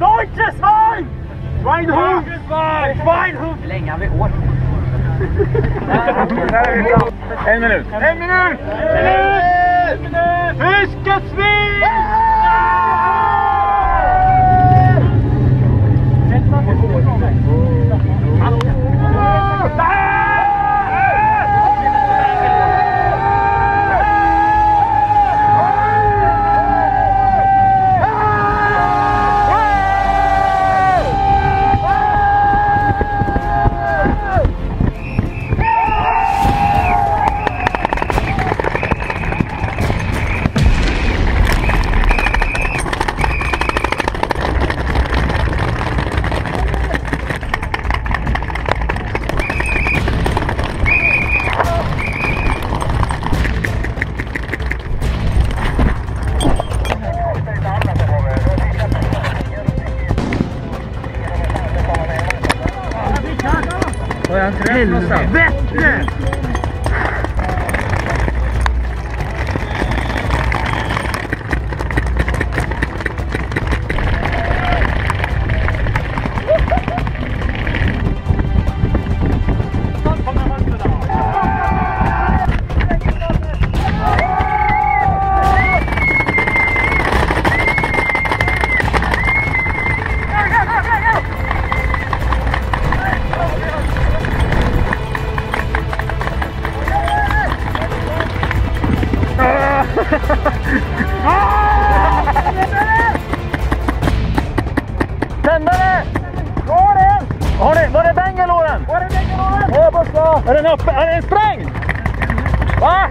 Deutsche Schwein! Schweinhund! Schweinhund! Hur länge har vi åkt? En minut. En minut! En minut! Fiskesvin! Best, best. Tändare! Var den? Har ni, var det Bangalore? Var det Bangalore? Ja, borta. Är den uppe? Är den sprängd? Va?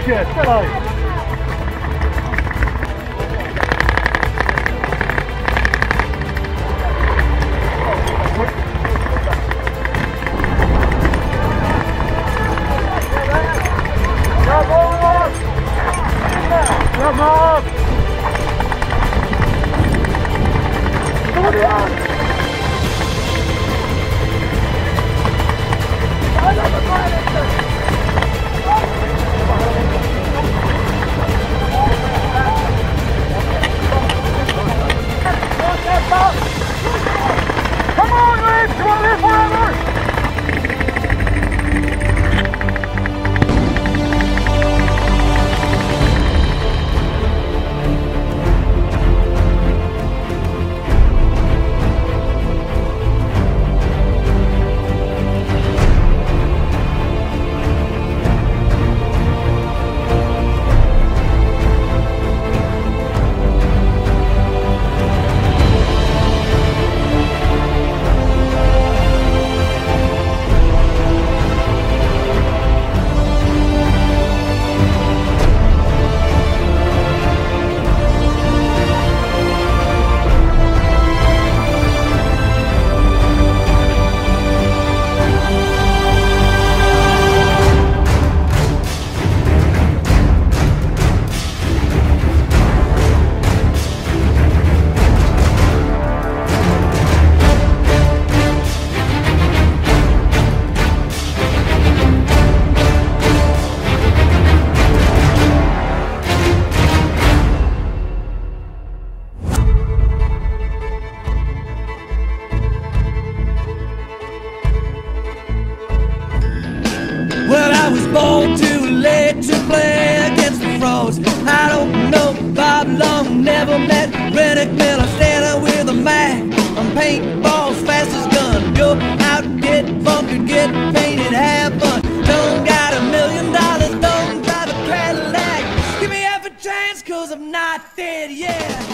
Manchete, caralho. Never met Reddick Miller, standing with a Mac. I'm paintballs fast as gun. Go out, get funky, get painted, have fun. Don't got a million dollars, don't drive a Cadillac. Give me half a chance, cause I'm not dead yet.